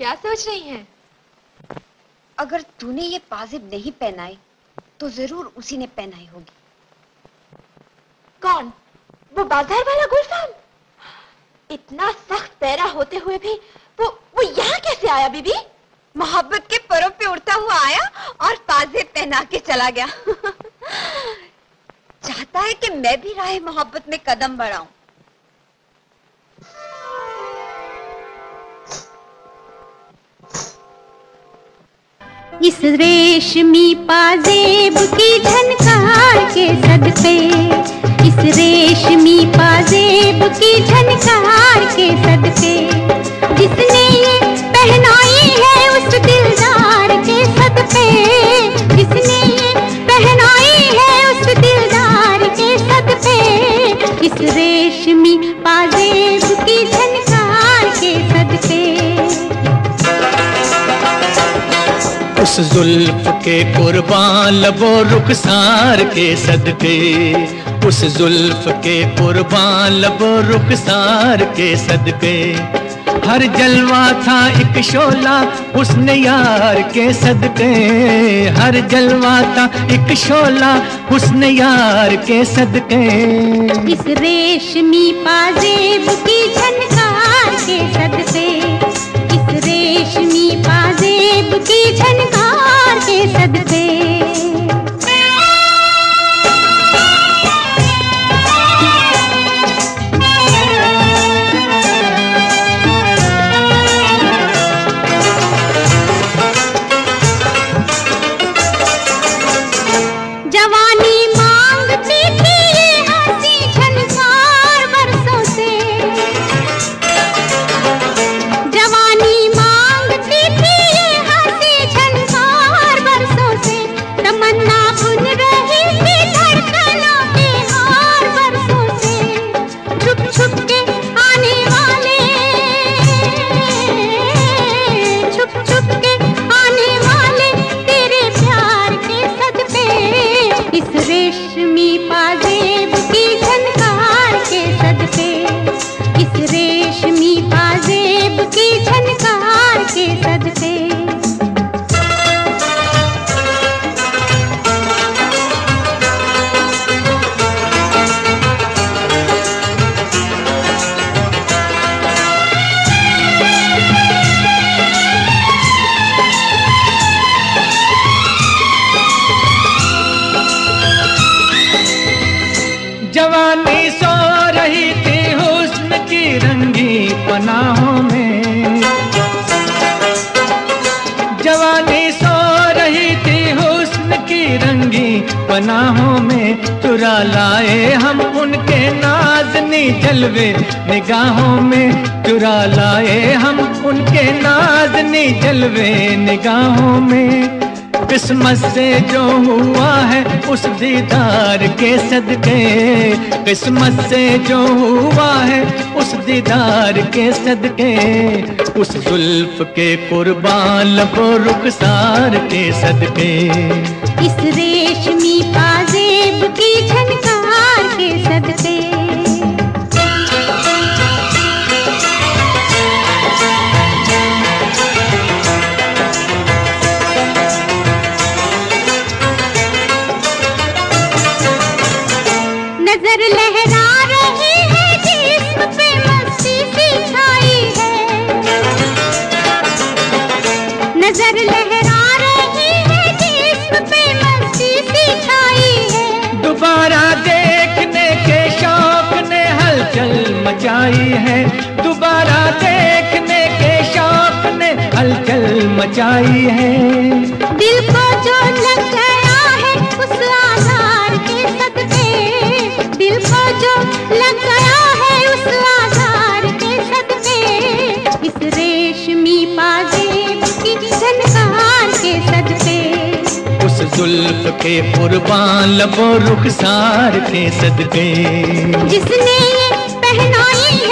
क्या सोच रही हैं? अगर तूने ये पाजिब नहीं पहनाए तो ज़रूर उसी ने पहनाई होगी। कौन? वो बाज़ार वाला गुलफाम? इतना सख्त पैरा होते हुए भी वो वो यहाँ कैसे आया बीबी? मोहब्बत के परों पे उड़ता हुआ आया और पाजे पहना के चला गया। चाहता है कि मैं भी राह मोहब्बत में कदम बढ़ाऊं। इस रेशमी पाजेब की झनकार के सदके इस रेशमी पाजेब की झनकार के सदके उस जुल्फ के कुर्बान लबो रुखसार के सदके। उस जुल्फ के कुर्बान लबो रुखसार के सदके। हर जलवा था एक शोला उसने यार के सदके। हर जलवा था एक शोला उसने यार के सदके। इस रेशमी पाजेब की झनकार रेशमी पाजेब की झनकार के सदके। इस रेशमी पाजेब की झनकार के सदके। जवानी सो रही थी हुस्न की रंगी पनाहों में। जवानी सो रही थी हुस्न की रंगी पनाहों में। चुरा लाए हम उनके नाजनी जलवे निगाहों में। चुरा लाए हम उनके नाजनी जलवे निगाहों में। किस्मत से जो हुआ है, उस दीदार के सदके। किस्मत से जो हुआ है, उस दीदार के सदके। उस जुल्फ के कुर्बान को रुखसार के सदके। इस रेशमी पाजेब की झनकार मचाई है। दोबारा देखने के शौक ने हलचल मचाई है। दिल को जो लग गया है उस आधार के सदके दिल को जो लग गया है उस आधार के सदके इस रेशमी पाजेब की झनकार के सदके उस जुल्फ के कुर्बान लबो रुखसार के सदके जिसने ये शहनाई